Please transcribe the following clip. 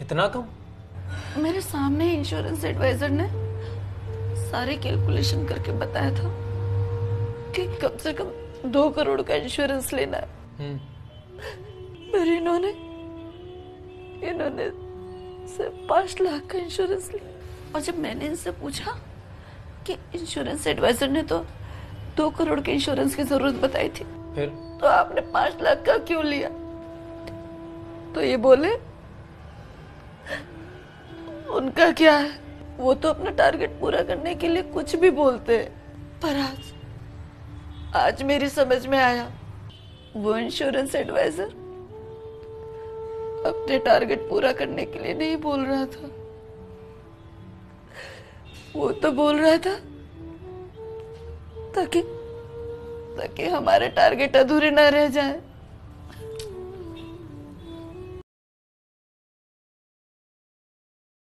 इतना कम? मेरे सामने इंश्योरेंस एडवाइजर ने सारे कैलकुलेशन करके बताया था कि कम से कम दो करोड़ का इंश्योरेंस लेना है। हम्म। पर इन्होंने इन्होंने सिर्फ़ पाँच लाख का इंश्योरेंस लिया। और जब मैंने इनसे पूछा कि इंश्योरेंस एडवाइजर ने तो दो करोड़ के इंश्योरेंस की ज़रूरत बताई थी फिर? तो आपने पाँच लाख का क्यों लिया? तो ये बोले उनका क्या है? वो तो अपना टारगेट पूरा करने के लिए कुछ भी बोलते हैं। पर आज आज मेरी समझ में आया, वो इंश्योरेंस एडवाइजर अपने टारगेट पूरा करने के लिए नहीं बोल रहा था। वो तो बोल रहा था ताकि ताकि हमारे टारगेट अधूरे ना रह जाए।